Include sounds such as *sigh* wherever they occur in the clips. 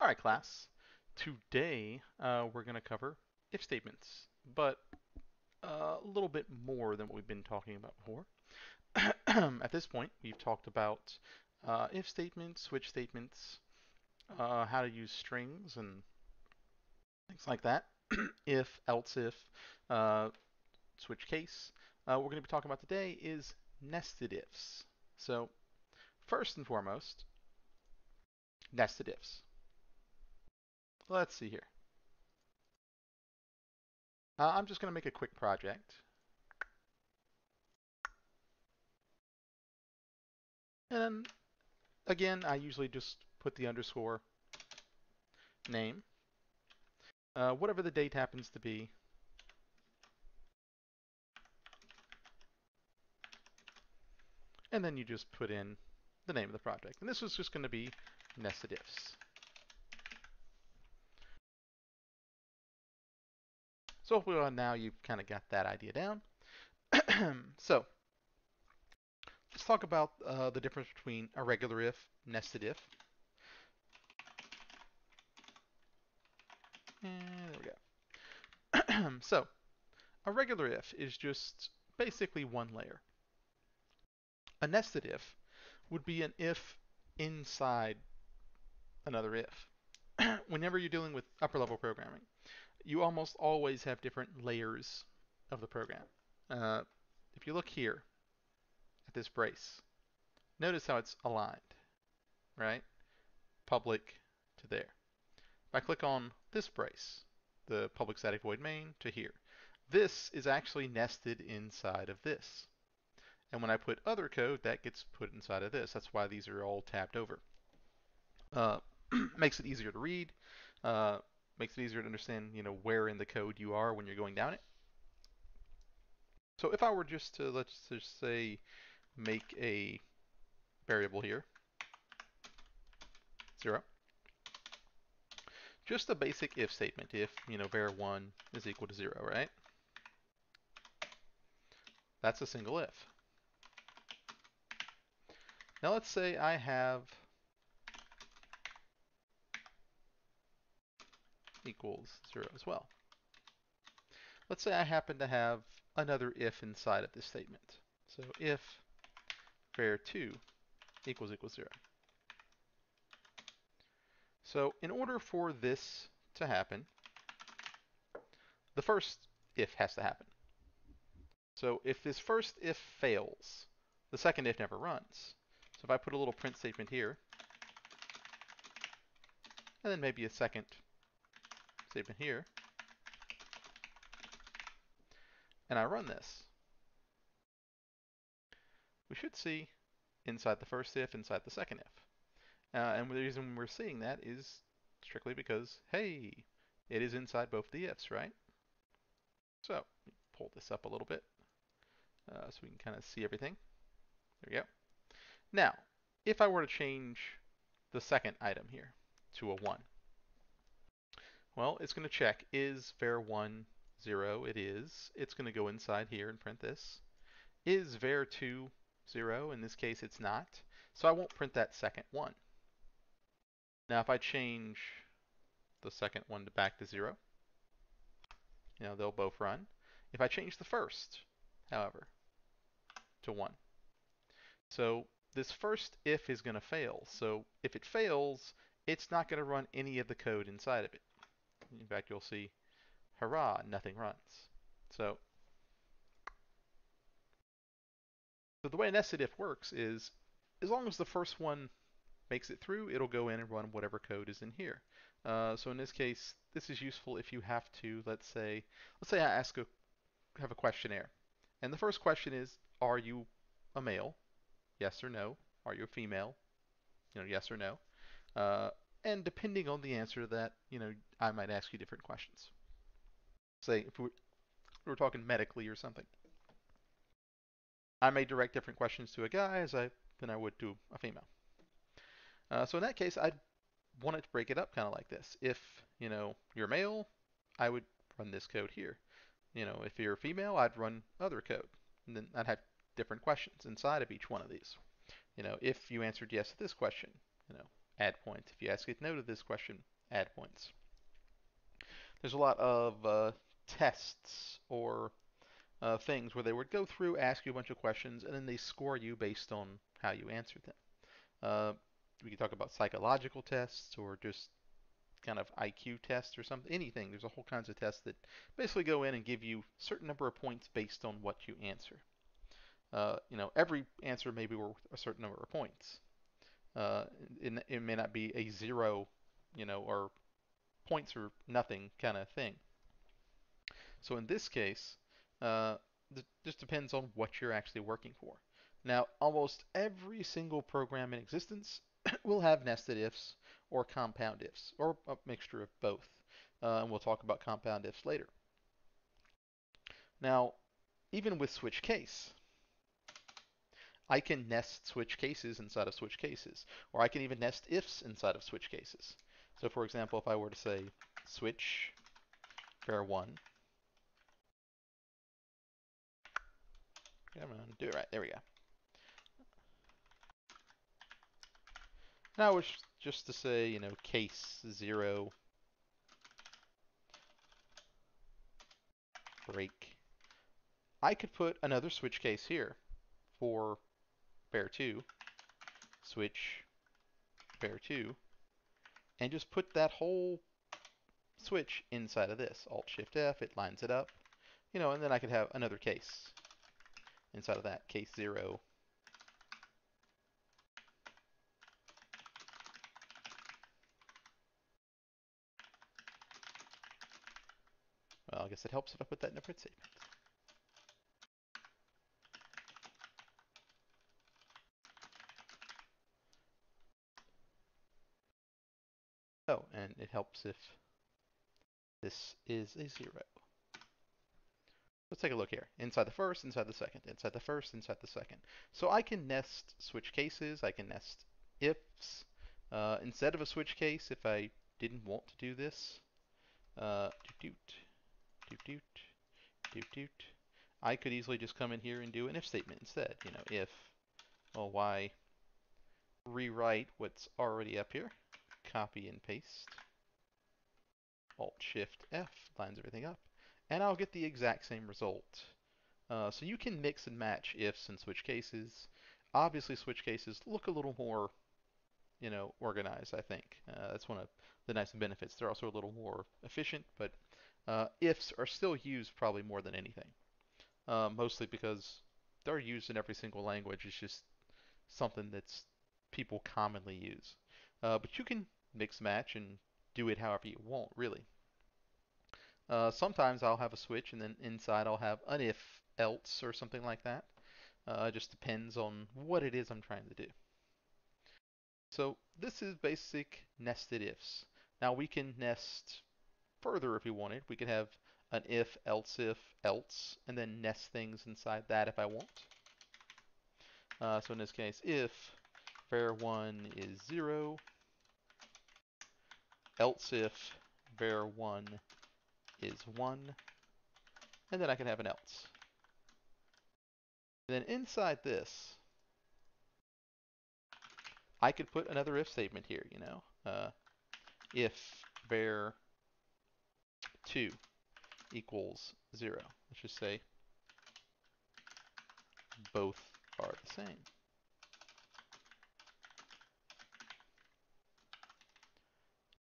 All right, class. Today uh, we're going to cover if statements, but uh, a little bit more than what we've been talking about before. *clears throat* At this point, we've talked about uh, if statements, switch statements, uh, how to use strings and things like that. *clears throat* if, else if, uh, switch case. What we're going to be talking about today is nested ifs. So first and foremost, nested ifs. Let's see here. Uh, I'm just going to make a quick project. And again, I usually just put the underscore name, uh, whatever the date happens to be. And then you just put in the name of the project. And this was just going to be nested ifs. So if we are now you've kind of got that idea down. *clears throat* so let's talk about uh, the difference between a regular if, nested if. And there we go. *clears throat* so a regular if is just basically one layer. A nested if would be an if inside another if. *clears throat* Whenever you're dealing with upper level programming, you almost always have different layers of the program. Uh, if you look here at this brace, notice how it's aligned, right? Public to there. If I click on this brace, the public static void main to here, this is actually nested inside of this. And when I put other code, that gets put inside of this. That's why these are all tabbed over. Uh, *clears throat* makes it easier to read. Uh, makes it easier to understand, you know, where in the code you are when you're going down it. So if I were just to, let's just say, make a variable here, zero, just a basic if statement, if, you know, var1 is equal to zero, right? That's a single if. Now let's say I have equals 0 as well. Let's say I happen to have another if inside of this statement. So if var2 equals equals 0. So in order for this to happen, the first if has to happen. So if this first if fails, the second if never runs. So if I put a little print statement here, and then maybe a second statement here, and I run this, we should see inside the first if, inside the second if. Uh, and the reason we're seeing that is strictly because, hey, it is inside both the ifs, right? So, pull this up a little bit uh, so we can kind of see everything. There we go. Now, if I were to change the second item here to a 1, well, it's going to check, is var1 0? It is. It's going to go inside here and print this. Is var2 0? In this case, it's not. So I won't print that second one. Now, if I change the second one to back to 0, you know, they'll both run. If I change the first, however, to 1. So this first if is going to fail. So if it fails, it's not going to run any of the code inside of it. In fact, you'll see, hurrah, nothing runs. So, so the way nested if works is, as long as the first one makes it through, it'll go in and run whatever code is in here. Uh, so in this case, this is useful if you have to, let's say, let's say I ask a, have a questionnaire. And the first question is, are you a male? Yes or no. Are you a female? You know, yes or no. Uh, and depending on the answer to that, you know, I might ask you different questions. Say, if we're, we're talking medically or something. I may direct different questions to a guy as I than I would to a female. Uh, so in that case, I'd want it to break it up kind of like this. If, you know, you're male, I would run this code here. You know, if you're female, I'd run other code. And then I'd have different questions inside of each one of these. You know, if you answered yes to this question, you know, add points. If you ask it no to this question, add points. There's a lot of uh, tests or uh, things where they would go through, ask you a bunch of questions, and then they score you based on how you answered them. Uh, we can talk about psychological tests or just kind of IQ tests or something, anything. There's a whole kinds of tests that basically go in and give you a certain number of points based on what you answer. Uh, you know, every answer may be worth a certain number of points. Uh, it, it may not be a zero, you know, or points or nothing kind of thing. So in this case, uh, it just depends on what you're actually working for. Now, almost every single program in existence *coughs* will have nested ifs or compound ifs, or a mixture of both. Uh, and we'll talk about compound ifs later. Now, even with switch case, I can nest switch cases inside of switch cases, or I can even nest ifs inside of switch cases. So for example, if I were to say switch var1, come on, do it right, there we go. Now it's just to say, you know, case 0 break. I could put another switch case here for var2, switch. var2, and just put that whole switch inside of this. Alt-Shift-F, it lines it up, you know, and then I could have another case inside of that, case 0 Well, I guess it helps if I put that in a print statement. Oh, and it helps if this is a zero. Let's take a look here. Inside the first, inside the second, inside the first, inside the second. So I can nest switch cases, I can nest ifs. Uh, instead of a switch case, if I didn't want to do this, uh, doot, doot, doot, doot, doot, I could easily just come in here and do an if statement instead. You know, if, well, why rewrite what's already up here copy and paste. Alt Shift F lines everything up, and I'll get the exact same result. Uh, so you can mix and match ifs and switch cases. Obviously, switch cases look a little more, you know, organized. I think uh, that's one of the nice benefits. They're also a little more efficient, but uh, ifs are still used probably more than anything. Uh, mostly because they're used in every single language. It's just something that's people commonly use. Uh, but you can mix match and do it however you want, really. Uh, sometimes I'll have a switch and then inside I'll have an if else or something like that. Uh, it just depends on what it is I'm trying to do. So this is basic nested ifs. Now we can nest further if we wanted. We could have an if, else if, else, and then nest things inside that if I want. Uh, so in this case, if var1 is 0, else if var1 is 1, and then I can have an else. then inside this, I could put another if statement here, you know. Uh, if var 2 equals 0. Let's just say both are the same.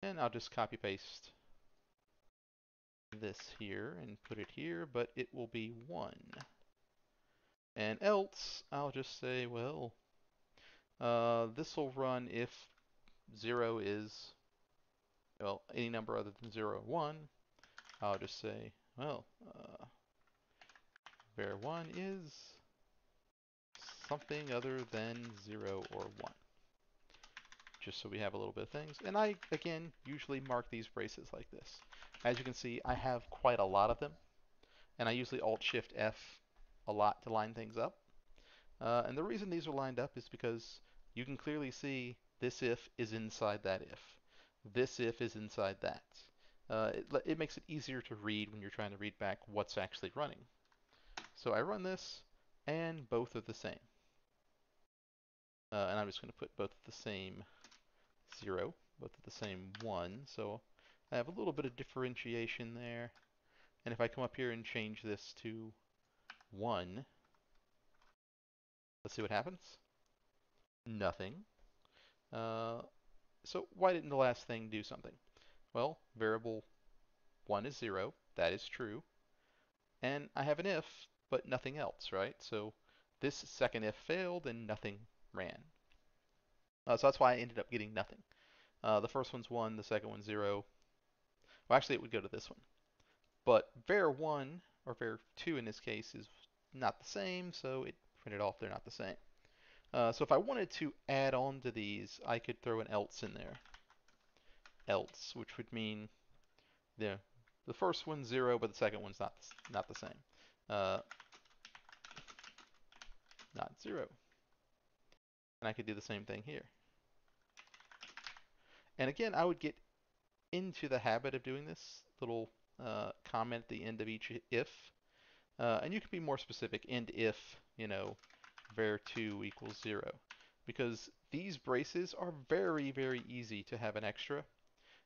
And I'll just copy paste this here and put it here, but it will be 1. And else, I'll just say, well, uh, this will run if 0 is, well, any number other than 0 or 1. I'll just say, well, uh, var1 is something other than 0 or 1 just so we have a little bit of things. And I, again, usually mark these braces like this. As you can see, I have quite a lot of them, and I usually Alt-Shift-F a lot to line things up. Uh, and the reason these are lined up is because you can clearly see this if is inside that if. This if is inside that. Uh, it, it makes it easier to read when you're trying to read back what's actually running. So I run this, and both are the same. Uh, and I'm just going to put both the same 0, both at the same 1. So I have a little bit of differentiation there. And if I come up here and change this to 1, let's see what happens. Nothing. Uh, so why didn't the last thing do something? Well, variable 1 is 0. That is true. And I have an if, but nothing else, right? So this second if failed and nothing ran. Uh, so that's why I ended up getting nothing. Uh, the first one's 1, the second one's 0. Well, actually, it would go to this one. But var1, or var2 in this case, is not the same, so it printed off they're not the same. Uh, so if I wanted to add on to these, I could throw an else in there. Else, which would mean the the first one's zero, but the second one's not not the same. Uh, not zero. And I could do the same thing here. And again, I would get into the habit of doing this little uh, comment at the end of each if. Uh, and you can be more specific, end if, you know, var2 equals 0. Because these braces are very, very easy to have an extra.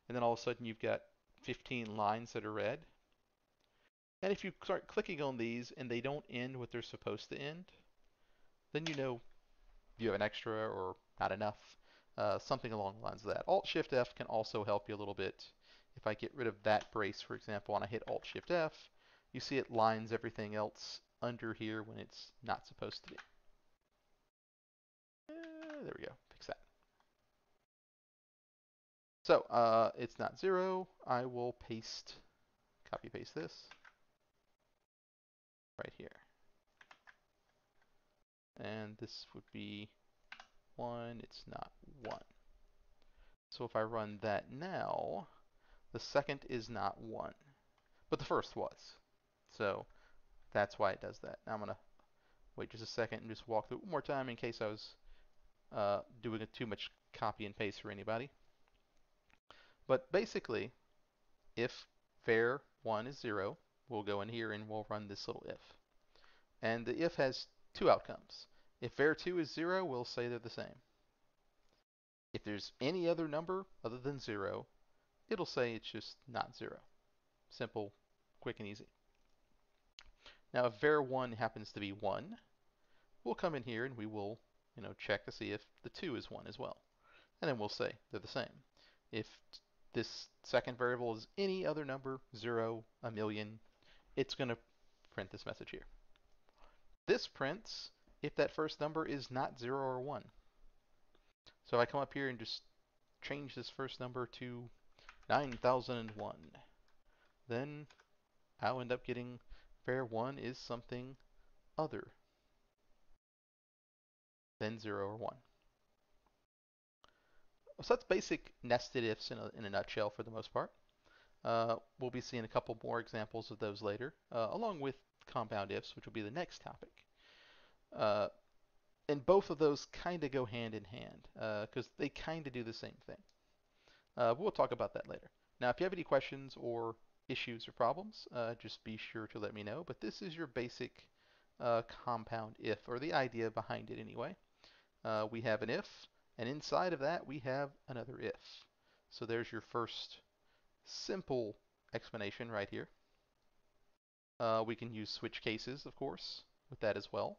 And then all of a sudden you've got 15 lines that are red. And if you start clicking on these and they don't end what they're supposed to end, then you know you have an extra or not enough, uh, something along the lines of that. Alt-Shift-F can also help you a little bit. If I get rid of that brace, for example, and I hit Alt-Shift-F, you see it lines everything else under here when it's not supposed to be. Uh, there we go, fix that. So uh, it's not zero. I will paste, copy paste this right here. And this would be one, it's not one. So if I run that now, the second is not one, but the first was. So that's why it does that. Now I'm going to wait just a second and just walk through one more time in case I was uh, doing too much copy and paste for anybody. But basically, if var1 is 0, we'll go in here and we'll run this little if. And the if has two outcomes. If var2 is 0, we'll say they're the same. If there's any other number other than 0, it'll say it's just not 0. Simple, quick and easy. Now if var1 happens to be 1, we'll come in here and we will you know, check to see if the 2 is 1 as well. And then we'll say they're the same. If this second variable is any other number, 0, a million, it's going to print this message here. This prints if that first number is not 0 or 1. So if I come up here and just change this first number to 9001, then I'll end up getting var1 is something other than 0 or 1. So that's basic nested ifs in a, in a nutshell for the most part. Uh, we'll be seeing a couple more examples of those later, uh, along with compound ifs, which will be the next topic. Uh, and both of those kind of go hand in hand, because uh, they kind of do the same thing. Uh, we'll talk about that later. Now, if you have any questions or issues or problems, uh, just be sure to let me know. But this is your basic compound if, or the idea behind it anyway. we have an if, and inside of that, we have another if. So there's your first simple explanation right here. Uh, we can use switch cases, of course, with that as well.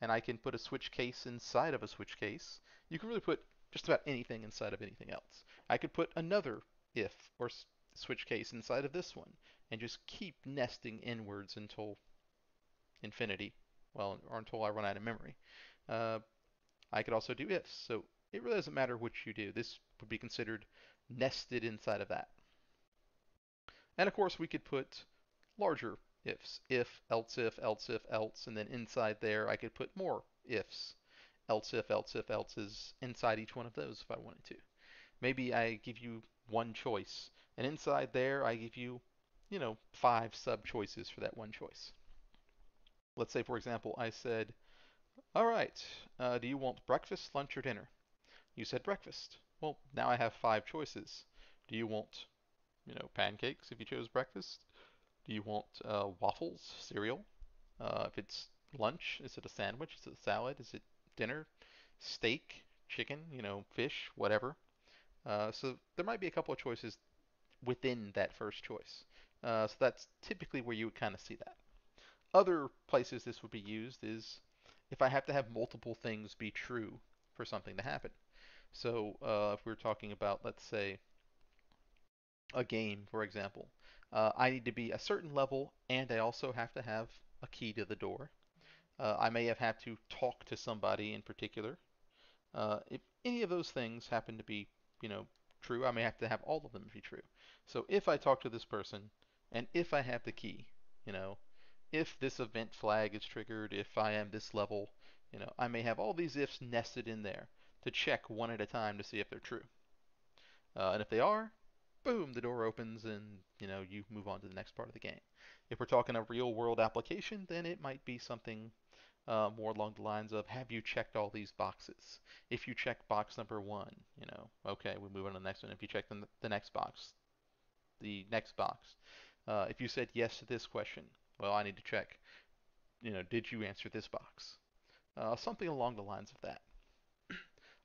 And I can put a switch case inside of a switch case. You can really put just about anything inside of anything else. I could put another if or switch case inside of this one and just keep nesting inwards until infinity, well, or until I run out of memory. Uh, I could also do ifs. So it really doesn't matter which you do. This would be considered nested inside of that. And of course we could put larger ifs. If, else if, else if, else, and then inside there I could put more ifs. Else if, else if, else's inside each one of those if I wanted to. Maybe I give you one choice, and inside there I give you, you know, five sub-choices for that one choice. Let's say, for example, I said, all right, uh, do you want breakfast, lunch, or dinner? You said breakfast. Well, now I have five choices. Do you want, you know, pancakes if you chose breakfast? Do you want uh, waffles, cereal? Uh, if it's lunch, is it a sandwich? Is it a salad? Is it dinner? Steak, chicken, you know, fish, whatever. Uh, so there might be a couple of choices within that first choice. Uh, so that's typically where you would kind of see that. Other places this would be used is if I have to have multiple things be true for something to happen. So uh, if we're talking about, let's say, a game, for example, uh, I need to be a certain level and I also have to have a key to the door. Uh, I may have had to talk to somebody in particular. Uh, if any of those things happen to be, you know, true, I may have to have all of them be true. So if I talk to this person and if I have the key, you know, if this event flag is triggered, if I am this level, you know, I may have all these ifs nested in there to check one at a time to see if they're true. Uh, and if they are, boom, the door opens and you know you move on to the next part of the game. If we're talking a real world application, then it might be something uh, more along the lines of have you checked all these boxes? If you check box number one, you know, okay, we move on to the next one. If you check the, the next box, the next box. Uh, if you said yes to this question, well, I need to check, you know, did you answer this box? Uh, something along the lines of that. *clears throat*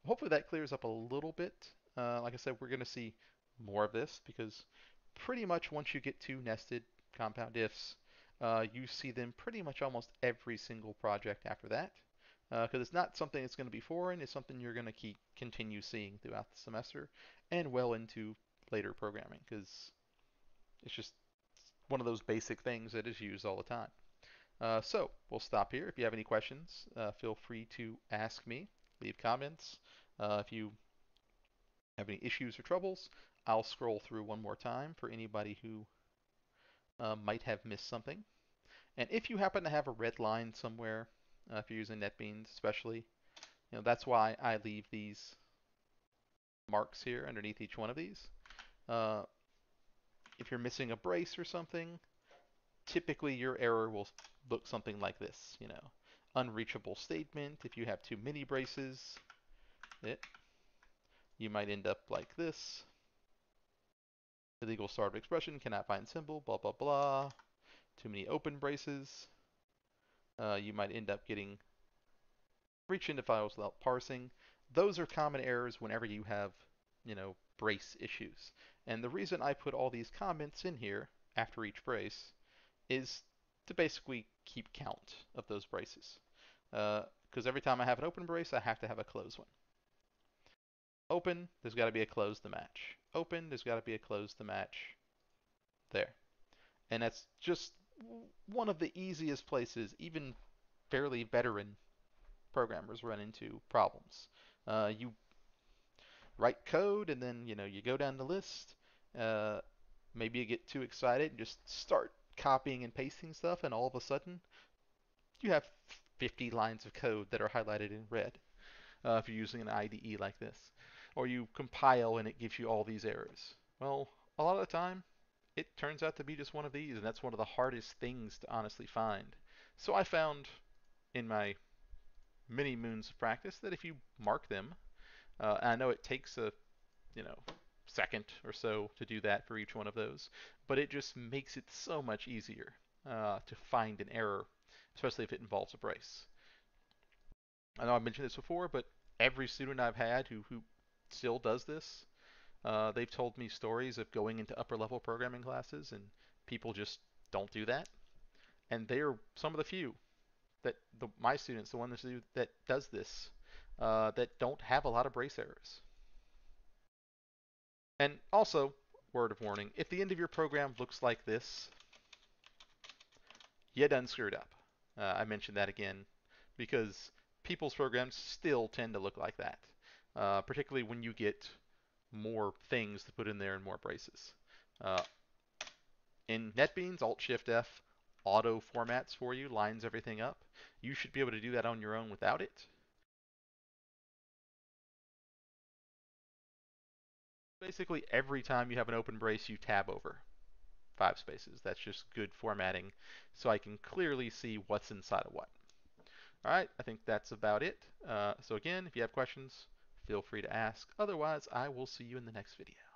Hopefully that clears up a little bit. Uh, like I said, we're going to see more of this because pretty much once you get to nested compound ifs, uh, you see them pretty much almost every single project after that. Because uh, it's not something that's going to be foreign, it's something you're going to keep continue seeing throughout the semester and well into later programming because it's just one of those basic things that is used all the time. Uh, so we'll stop here. If you have any questions, uh, feel free to ask me, leave comments. Uh, if you have any issues or troubles, I'll scroll through one more time for anybody who uh, might have missed something. And if you happen to have a red line somewhere, uh, if you're using NetBeans especially, you know that's why I leave these marks here underneath each one of these. Uh, if you're missing a brace or something, typically your error will look something like this, you know. Unreachable statement, if you have too many braces, it, you might end up like this. Illegal start of expression, cannot find symbol, blah, blah, blah. Too many open braces. Uh, you might end up getting reach into files without parsing. Those are common errors whenever you have, you know, brace issues. And the reason I put all these comments in here after each brace is to basically keep count of those braces. Because uh, every time I have an open brace, I have to have a closed one. Open, there's got to be a close to match. Open, there's got to be a close to match there. And that's just one of the easiest places, even fairly veteran programmers run into problems. Uh, you write code and then you know you go down the list. Uh, maybe you get too excited and just start copying and pasting stuff, and all of a sudden you have 50 lines of code that are highlighted in red uh, if you're using an IDE like this. Or you compile and it gives you all these errors. Well, a lot of the time it turns out to be just one of these, and that's one of the hardest things to honestly find. So I found in my many moons of practice that if you mark them uh, I know it takes a, you know, second or so to do that for each one of those, but it just makes it so much easier uh, to find an error, especially if it involves a brace. I know I've mentioned this before, but every student I've had who, who still does this, uh, they've told me stories of going into upper level programming classes and people just don't do that. And they are some of the few that the, my students, the one that does this, uh, that don't have a lot of brace errors. And also, word of warning, if the end of your program looks like this, you done screwed up. Uh, I mentioned that again because people's programs still tend to look like that, uh, particularly when you get more things to put in there and more braces. Uh, in NetBeans, Alt-Shift-F auto formats for you, lines everything up. You should be able to do that on your own without it. basically every time you have an open brace, you tab over five spaces. That's just good formatting so I can clearly see what's inside of what. All right, I think that's about it. Uh, so again, if you have questions, feel free to ask. Otherwise, I will see you in the next video.